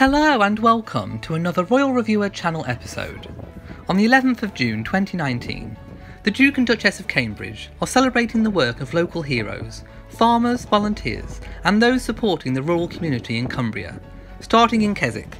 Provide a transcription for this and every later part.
Hello and welcome to another Royal Reviewer channel episode. On the 11th of June 2019, the Duke and Duchess of Cambridge are celebrating the work of local heroes, farmers, volunteers, and those supporting the rural community in Cumbria, starting in Keswick.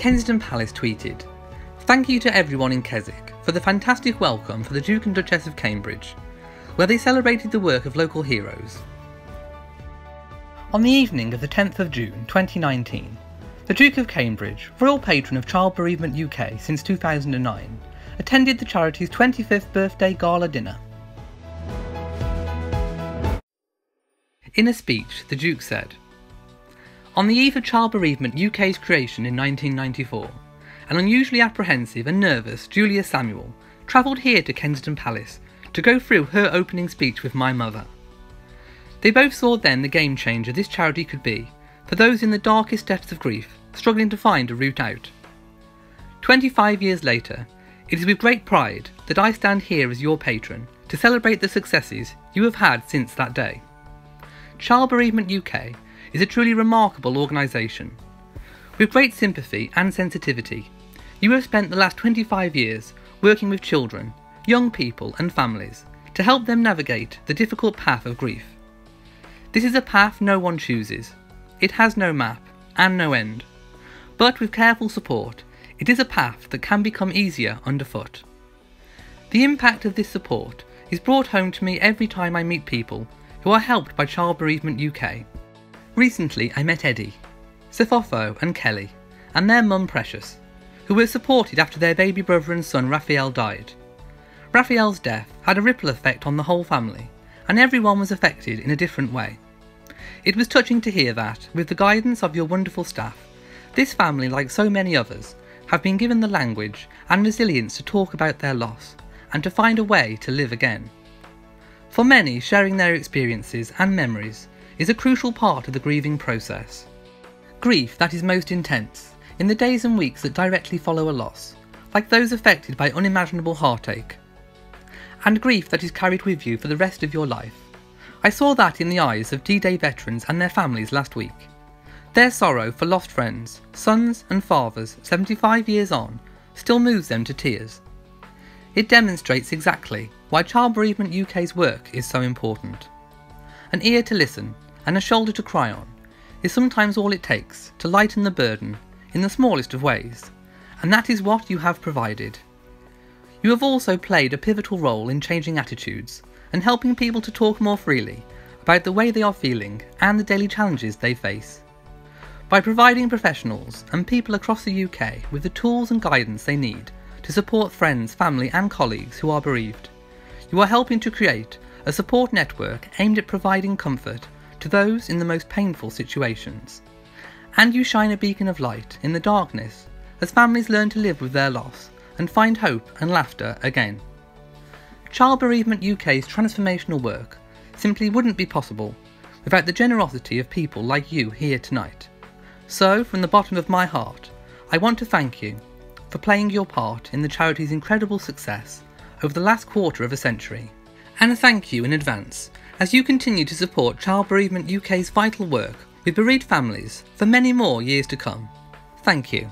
Kensington Palace tweeted, Thank you to everyone in Keswick for the fantastic welcome for the Duke and Duchess of Cambridge, where they celebrated the work of local heroes. On the evening of the 10th of June 2019, the Duke of Cambridge, royal patron of Child Bereavement UK since 2009, attended the charity's 25th birthday gala dinner. In a speech, the Duke said, on the eve of Child Bereavement UK's creation in 1994, an unusually apprehensive and nervous Julia Samuel travelled here to Kensington Palace to go through her opening speech with my mother. They both saw then the game changer this charity could be for those in the darkest depths of grief struggling to find a route out. 25 years later, it is with great pride that I stand here as your patron to celebrate the successes you have had since that day. Child Bereavement UK is a truly remarkable organisation. With great sympathy and sensitivity, you have spent the last 25 years working with children, young people, and families to help them navigate the difficult path of grief. This is a path no one chooses. It has no map and no end. But with careful support, it is a path that can become easier underfoot. The impact of this support is brought home to me every time I meet people who are helped by Child Bereavement UK Recently, I met Eddie, Sifofo, and Kelly, and their mum Precious, who were supported after their baby brother and son Raphael died. Raphael's death had a ripple effect on the whole family, and everyone was affected in a different way. It was touching to hear that, with the guidance of your wonderful staff, this family, like so many others, have been given the language and resilience to talk about their loss and to find a way to live again. For many, sharing their experiences and memories is a crucial part of the grieving process. Grief that is most intense in the days and weeks that directly follow a loss, like those affected by unimaginable heartache. And grief that is carried with you for the rest of your life. I saw that in the eyes of D Day veterans and their families last week. Their sorrow for lost friends, sons, and fathers 75 years on still moves them to tears. It demonstrates exactly why Child Bereavement UK's work is so important. An ear to listen and a shoulder to cry on is sometimes all it takes to lighten the burden in the smallest of ways, and that is what you have provided. You have also played a pivotal role in changing attitudes and helping people to talk more freely about the way they are feeling and the daily challenges they face. By providing professionals and people across the UK with the tools and guidance they need to support friends, family, and colleagues who are bereaved, you are helping to create a support network aimed at providing comfort to those in the most painful situations. And you shine a beacon of light in the darkness as families learn to live with their loss and find hope and laughter again. Child Bereavement UK's transformational work simply wouldn't be possible without the generosity of people like you here tonight. So, from the bottom of my heart, I want to thank you for playing your part in the charity's incredible success over the last quarter of a century. And thank you in advance as you continue to support Child Bereavement UK's vital work with bereaved families for many more years to come. Thank you.